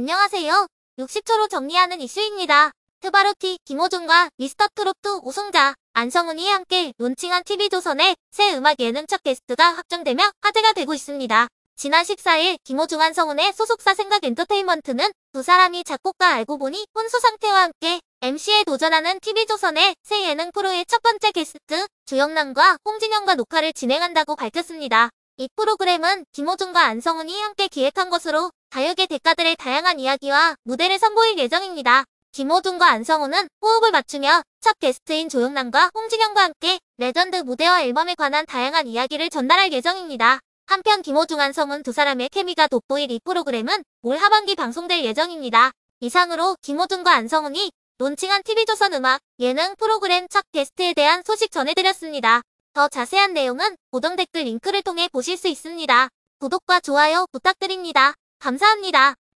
안녕하세요. 60초로 정리하는 이슈입니다. 트바로티 김호중과 미스터트로트 우승자 안성훈이 함께 론칭한 TV조선의 새 음악 예능 첫 게스트가 확정되며 화제가 되고 있습니다. 지난 14일 김호중 안성훈의 소속사 생각 엔터테인먼트는 두 사람이 작곡가 알고 보니 혼수 상태와 함께 MC에 도전하는 TV조선의 새 예능 프로의 첫 번째 게스트 조영남과 홍진영과 녹화를 진행한다고 밝혔습니다. 이 프로그램은 김호중과 안성훈이 함께 기획한 것으로 가요계 대가들의 다양한 이야기와 무대를 선보일 예정입니다. 김호중과 안성훈은 호흡을 맞추며 첫 게스트인 조영남과 홍진영과 함께 레전드 무대와 앨범에 관한 다양한 이야기를 전달할 예정입니다. 한편 김호중 안성훈 두 사람의 케미가 돋보일 이 프로그램은 올 하반기 방송될 예정입니다. 이상으로 김호중과 안성훈이 론칭한 TV조선 음악 예능 프로그램 첫 게스트에 대한 소식 전해드렸습니다. 더 자세한 내용은 고정 댓글 링크를 통해 보실 수 있습니다. 구독과 좋아요 부탁드립니다. 감사합니다.